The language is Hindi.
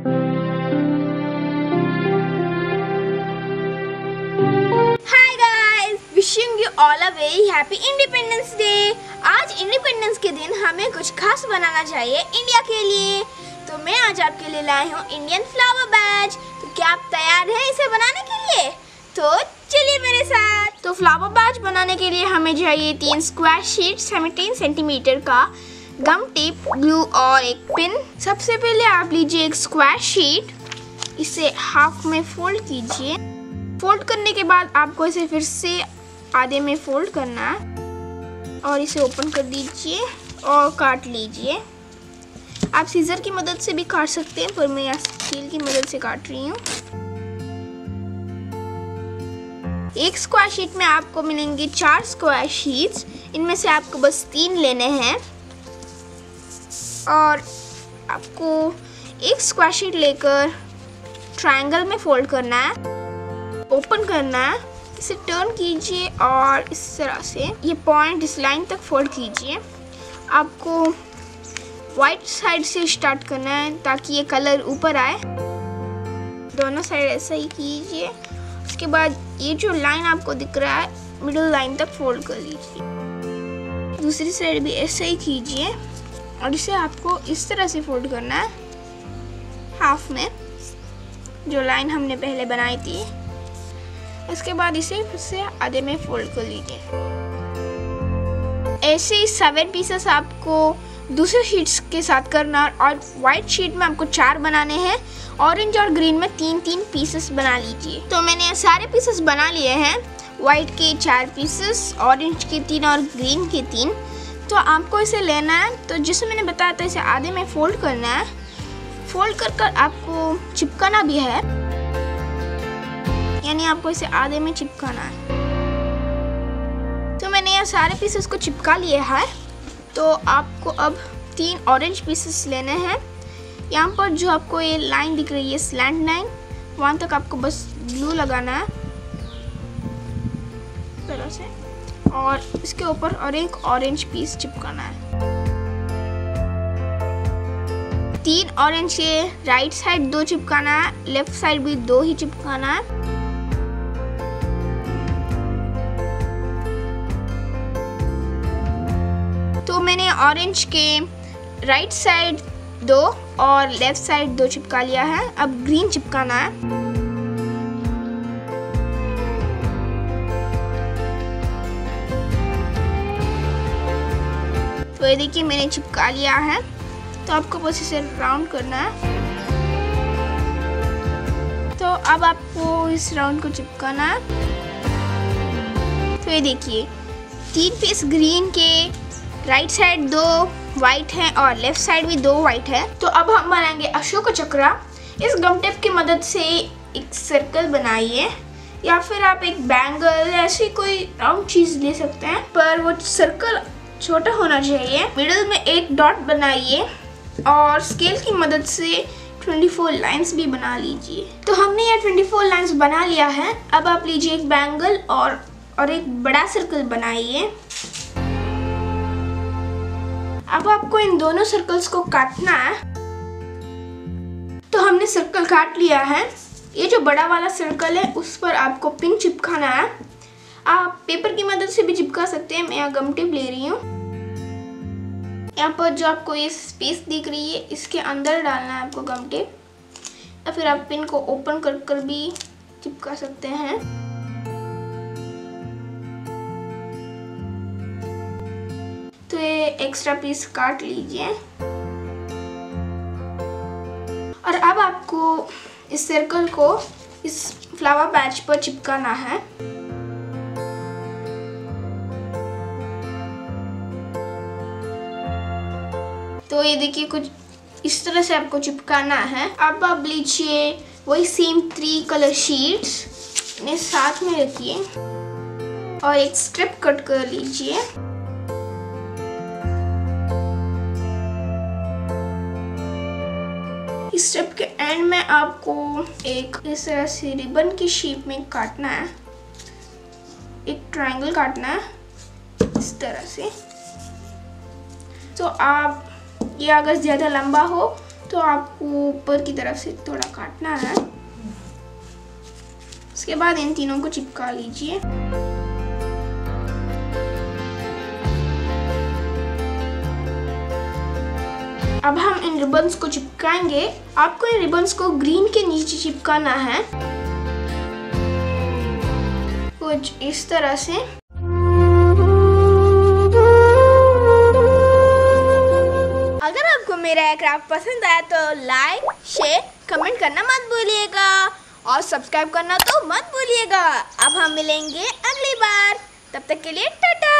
Hi all a very happy Independence Day आज इंडिपेंडेंस के दिन हमें कुछ खास बनाना चाहिए इंडिया के लिए। तो मैं आज आपके लिए लाई हूँ इंडियन फ्लावर बैच तो क्या आप तैयार हैं इसे बनाने के लिए? तो चलिए मेरे साथ। तो फ्लावर बैच बनाने के लिए हमें चाहिए तीन स्क्वायर शीट सेवनटीन सेंटीमीटर का। गम टेप ग्लू और एक पिन सबसे पहले आप लीजिए एक स्क्वायर शीट इसे हाफ़ में फोल्ड कीजिए. फोल्ड करने के बाद आपको इसे फिर से आधे में फोल्ड करना है. और इसे ओपन कर दीजिए और काट लीजिए. आप सीजर की मदद से भी काट सकते हैं, पर मैं यहाँ स्टील की मदद से काट रही हूँ. एक स्क्वायर शीट में आपको मिलेंगे चार स्क्वायर शीट्स इनमें से आपको बस तीन लेने हैं. और आपको एक स्क्वायर शीट लेकर ट्रायंगल में फोल्ड करना है ओपन करना है, इसे टर्न कीजिए और इस तरह से ये पॉइंट इस लाइन तक फोल्ड कीजिए। आपको वाइट साइड से स्टार्ट करना है ताकि ये कलर ऊपर आए। दोनों साइड ऐसा ही कीजिए। उसके बाद ये जो लाइन आपको दिख रहा है मिडिल लाइन तक फोल्ड कर लीजिए। दूसरी साइड भी ऐसा ही कीजिए। और इसे आपको इस तरह से फोल्ड करना है। हाफ़ में, जो लाइन हमने पहले बनाई थी। उसके बाद इसे फिर से आधे में फोल्ड कर लीजिए। ऐसे सेवन पीसेस आपको दूसरे शीट्स के साथ करना और वाइट शीट में आपको चार बनाने हैं। ऑरेंज और ग्रीन में तीन तीन पीसेस बना लीजिए। तो मैंने सारे पीसेस बना लिए हैं। वाइट के चार पीसेस ऑरेंज के तीन और ग्रीन के तीन। तो आपको इसे लेना है। तो जिसे मैंने बताया था, इसे आधे में फोल्ड करना है। फोल्ड कर कर आपको चिपकाना भी है। यानी आपको इसे आधे में चिपकाना है। तो मैंने यह सारे पीसेस को चिपका लिया है। तो आपको अब तीन ऑरेंज पीसेस लेने हैं। यहाँ पर जो आपको ये लाइन दिख रही है स्लैंड लाइन वहाँ तक आपको बस ग्लू लगाना है। तरह से। और इसके ऊपर और एक ऑरेंज पीस चिपकाना है। तीन ऑरेंज के राइट साइड दो चिपकाना है लेफ़्ट साइड भी दो ही चिपकाना है। तो मैंने ऑरेंज के राइट साइड दो और लेफ़्ट साइड दो चिपका लिया है, अब ग्रीन चिपकाना है। ये देखिए, मैंने चिपका लिया है। तो आपको बस इसे राउंड करना है। तो अब आपको इस राउंड को चिपकाना है। तो ये देखिए, तीन पीस ग्रीन के राइट साइड दो वाइट है और लेफ़्ट साइड भी दो वाइट है। तो अब हम बनाएँगे अशोक चक्रा। इस गम टेप की मदद से एक सर्कल बनाइए, या फिर आप एक बैंगल ऐसी कोई राउंड चीज़ ले सकते हैं, पर वो सर्कल छोटा होना चाहिए। मिडल में एक डॉट बनाइए और स्केल की मदद से 24 लाइंस भी बना लीजिए। तो हमने यह 24 लाइंस बना लिया है। अब आप लीजिए एक बैंगल और और एक बड़ा सर्कल बनाइए। अब आपको इन दोनों सर्कल्स को काटना है। तो हमने सर्कल काट लिया है। ये जो बड़ा वाला सर्कल है, उस पर आपको पिन चिपकाना है। आप पेपर की मदद से भी चिपका सकते हैं, मैं यहाँ गम टेप ले रही हूँ। यहाँ पर जो आपको ये स्पेस दिख रही है, इसके अंदर डालना है आपको गम टेप या फिर आप पिन को ओपन कर कर भी चिपका सकते हैं। तो ये एक्स्ट्रा पीस काट लीजिए। और अब आपको इस सर्कल को इस फ्लावर पैच पर चिपकाना है। तो ये देखिए कुछ इस तरह से आपको चिपकाना है। अब आप लीजिए वही सेम थ्री कलर शीट्स ने साथ में रखिए और एक स्ट्रिप कट कर लीजिए। इस स्टेप के एंड में आपको एक इस तरह से रिबन की शेप में काटना है। एक ट्रायंगल काटना है, इस तरह से। तो आप ये अगर ज़्यादा लंबा हो तो आपको ऊपर की तरफ़ से थोड़ा काटना है। उसके बाद इन तीनों को चिपका लीजिए। अब हम इन रिबन्स को चिपकाएँगे। आपको इन रिबन्स को ग्रीन के नीचे चिपकाना है। कुछ इस तरह से। मेरा क्राफ्ट पसंद आया तो लाइक शेयर कमेंट करना मत भूलिएगा। और सब्सक्राइब करना तो मत भूलिएगा। अब हम मिलेंगे अगली बार। तब तक के लिए टाटा।